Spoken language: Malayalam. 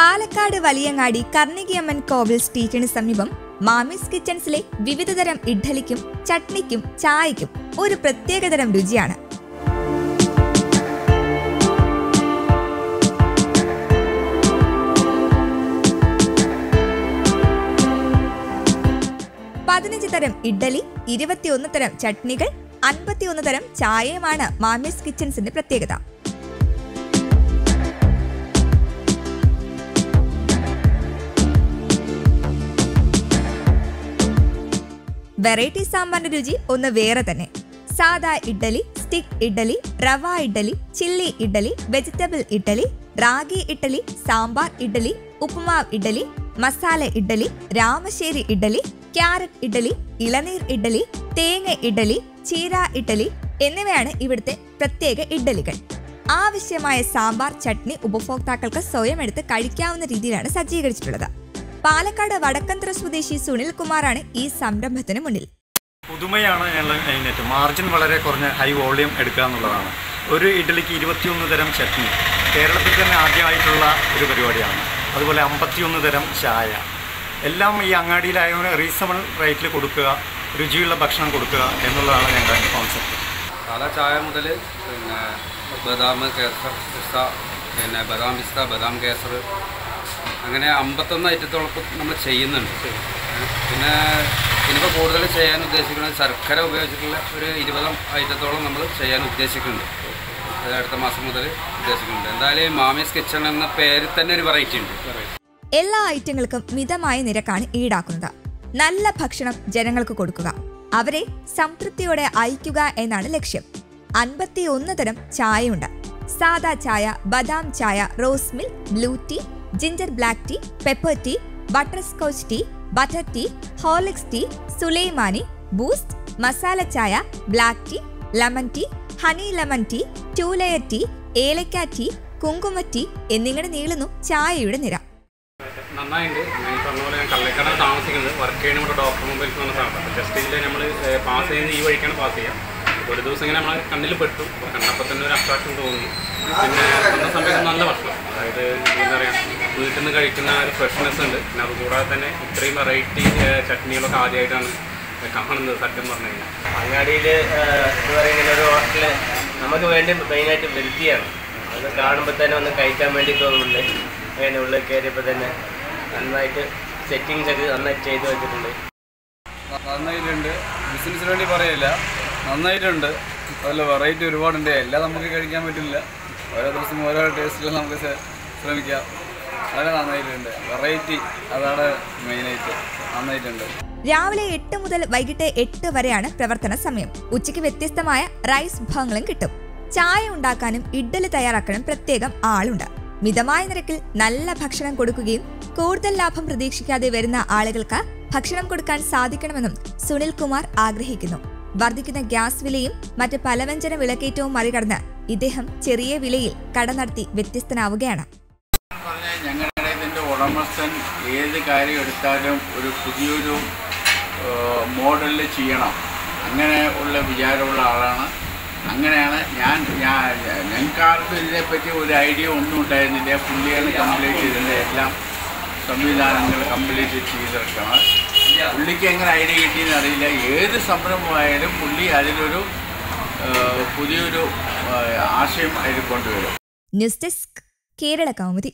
പാലക്കാട് വലിയങ്ങാടി കർണികിയമ്മൻ കോവിൽ സ്ട്രീറ്റിന് സമീപം മാമിസ് കിച്ചൺസിലെ വിവിധതരം ഇഡ്ഡലിക്കും ചട്നിക്കും ചായയ്ക്കും ഒരു പ്രത്യേകതരം രുചിയാണ്. പതിനഞ്ച് തരം ഇഡ്ഡലി ഇരുപത്തിയൊന്ന് തരം ചട്നികൾ അൻപത്തിയൊന്ന് തരം ചായയുമാണ് മാമിസ് കിച്ചൺസിന്റെ പ്രത്യേകത. വെറൈറ്റി സാമ്പാറിന്റെ രുചി ഒന്ന് വേറെ തന്നെ. സാദാ idli stick idli rava idli chilli idli vegetable idli ragi idli sambar idli uppumavu idli masala idli Ramassery idli carrot idli ഇളനീർ ഇഡ്ഡലി തേങ്ങ ഇഡ്ഡലി ചീര ഇഡ്ഡലി എന്നിവയാണ് ഇവിടുത്തെ പ്രത്യേക ഇഡ്ഡലികൾ. ആവശ്യമായ സാമ്പാർ ചട്നി ഉപഭോക്താക്കൾക്ക് സ്വയം എടുത്ത് കഴിക്കാവുന്ന രീതിയിലാണ് സജ്ജീകരിച്ചിട്ടുള്ളത്. പാലക്കാട് വടക്കന്തറ സ്വദേശി സുനിൽ കുമാറാണ് ഈ സംരംഭത്തിന് മുന്നിൽ. പുതുമയാണ് ഞങ്ങൾ മെയിനായിട്ട് മാർജിൻ വളരെ കുറഞ്ഞ ഹൈ വോളിയം എടുക്കുക എന്നുള്ളതാണ്. ഒരു ഇഡ്ഡലിക്ക് ഇരുപത്തിയൊന്ന് തരം ചട്നി. കേരളത്തിൽ തന്നെ ആദ്യമായിട്ടുള്ള ഒരു പരിപാടിയാണ്. അതുപോലെ അമ്പത്തിയൊന്ന് തരം ചായ. എല്ലാം ഈ അങ്ങാടിയിലായവന് റീസണബിൾ റേറ്റിൽ കൊടുക്കുക രുചിയുള്ള ഭക്ഷണം കൊടുക്കുക എന്നുള്ളതാണ് ഞങ്ങളുടെ കോൺസെപ്റ്റ് പല ചായ മുതൽ പിന്നെ ബദാം കേസർ പിസ്ത പിന്നെ ബദാം പിസ്ത ബദാം കേസർ അങ്ങനെ അമ്പത്തൊന്ന് ഐറ്റത്തോളം നമ്മൾ ചെയ്യുന്നുണ്ട്. പിന്നെ ഇനിയിപ്പോൾ കൂടുതൽ ചെയ്യാൻ ഉദ്ദേശിക്കുന്നത് ശർക്കര ഉപയോഗിച്ചിട്ടുള്ള ഒരു ഇരുപതം ഐറ്റത്തോളം നമ്മൾ ചെയ്യാൻ ഉദ്ദേശിക്കുന്നുണ്ട്. അത് അടുത്ത മാസം മുതൽ ഉദ്ദേശിക്കുന്നുണ്ട്. എന്തായാലും മാമീസ് കിച്ചൺ എന്ന പേരിൽ തന്നെ ഒരു വെറൈറ്റി ഉണ്ട്. എല്ലാ ഐറ്റങ്ങൾക്കും മിതമായ നിരക്കാണ് ഈടാക്കുന്നത്. നല്ല ഭക്ഷണം ജനങ്ങൾക്ക് കൊടുക്കുക. അവരെ സംതൃപ്തിയോടെ അയക്കുക എന്നാണ് ലക്ഷ്യം. അൻപത്തി ഒന്ന് തരം ചായയുണ്ട്. സാദാ ചായ ബദാം ചായ rose milk blue tea ginger black tea pepper tea butter scotch tea butter tea Horlicks tea sulaimani Boost masala ചായ black tea lemon tea honey lemon tea two layer tea ഏലക്ക ടീ കുങ്കുമ ടീ എന്നിങ്ങനെ നീളുന്നു ചായയുടെ നിര. ഞാൻ പറഞ്ഞ പോലെ ഞാൻ ഡോക്ടർ നമ്മൾ പാസ് ഈ പാസ് ഒരു ദിവസം ഇങ്ങനെ നമ്മൾ കണ്ണിൽ പെട്ടു. കണ്ടപ്പോൾ തന്നെ ഒരു അട്രാക്ഷൻ തോന്നി. പിന്നെ വന്ന സമയത്ത് നല്ല ഭക്ഷണം. അതായത് എന്താ പറയുക വീട്ടിൽ നിന്ന് കഴിക്കുന്ന ഒരു ഫ്രഷ്നെസ് ഉണ്ട്. പിന്നെ അതുകൂടാതെ തന്നെ ഇത്രയും വെറൈറ്റി ചട്നികളൊക്കെ ആദ്യമായിട്ടാണ് കാണുന്നത് സത്യം പറഞ്ഞു കഴിഞ്ഞാൽ. അങ്ങാടിയിൽ എന്ന് പറയുന്ന ഒരു ഹോട്ടൽ നമുക്ക് വേണ്ടി മെയിനായിട്ട് വൃത്തിയാണ് അത് കാണുമ്പോൾ തന്നെ ഒന്ന് കഴിക്കാൻ വേണ്ടി തോന്നുന്നുണ്ട്. അങ്ങനെ ഉള്ളിൽ കയറിയപ്പോൾ തന്നെ നന്നായിട്ട് സെറ്റിങ്സ് ഒക്കെ നന്നായിട്ട് ചെയ്തു വെച്ചിട്ടുണ്ട്. നന്നായിട്ടുണ്ട്. ബിസിനസ്സിന് വേണ്ടി പറയില്ല. നന്നായിട്ടുണ്ട്. അതുപോലെ വെറൈറ്റി ഒരുപാടുണ്ട്. എല്ലാം നമുക്ക് കഴിക്കാൻ പറ്റില്ല. ഓരോ ദിവസം ഓരോ ടേസ്റ്റിലും നമുക്ക് ശ്രമിക്കാം. വളരെ നന്നായിട്ടുണ്ട്. വെറൈറ്റി അതാണ് മെയിനായിട്ട് നന്നായിട്ടുണ്ട്. രാവിലെ എട്ട് മുതൽ വൈകിട്ട് എട്ട് വരെയാണ് പ്രവർത്തന സമയം. ഉച്ചയ്ക്ക് വ്യത്യസ്തമായ റൈസ് വിഭവങ്ങളും കിട്ടും. ചായ ഉണ്ടാക്കാനും ഇഡ്ഡലി തയ്യാറാക്കാനും പ്രത്യേകം ആളുണ്ട്. മിതമായ നിരക്കിൽ നല്ല ഭക്ഷണം കൊടുക്കുകയും കൂടുതൽ ലാഭം പ്രതീക്ഷിക്കാതെ വരുന്ന ആളുകൾക്ക് ഭക്ഷണം കൊടുക്കാൻ സാധിക്കണമെന്നും സുനിൽ കുമാർ ആഗ്രഹിക്കുന്നു. വർദ്ധിക്കുന്ന ഗ്യാസ് വിലയും മറ്റ് പലവ്യഞ്ജന വിലക്കയറ്റവും മറികടന്ന് ഇദ്ദേഹം ചെറിയ വിലയിൽ കട നടത്തി വ്യത്യസ്തനാവുകയാണ്. ഉടമസ്ഥൻ ഏത് കാര്യം എടുത്താലും ഒരു പുതിയൊരു മോഡലിൽ ചെയ്യണം. അങ്ങനെ ഉള്ള വിചാരമുള്ള ആളാണ്. അങ്ങനെയാണ് ഞാൻ ഞാൻ ഞങ്ങൾക്കാർക്കും ഇതിനെപ്പറ്റി ഒരു ഐഡിയ ഒന്നും ഉണ്ടായിരുന്നില്ല. പുള്ളിയാണ് കംപ്ലീറ്റ് ഇതിന്റെ എല്ലാം സംവിധാനങ്ങൾ കംപ്ലീറ്റ് ചെയ്തിരിക്കണം പുള്ളിക്ക് എങ്ങനെ ഐഡിയ കിട്ടിയെന്ന് അറിയില്ല. ഏത് സംരംഭമായാലും പുള്ളി അതിലൊരു പുതിയൊരു ആശയം അതിൽ കൊണ്ടുവരും. News desk Kerala Kaumudi.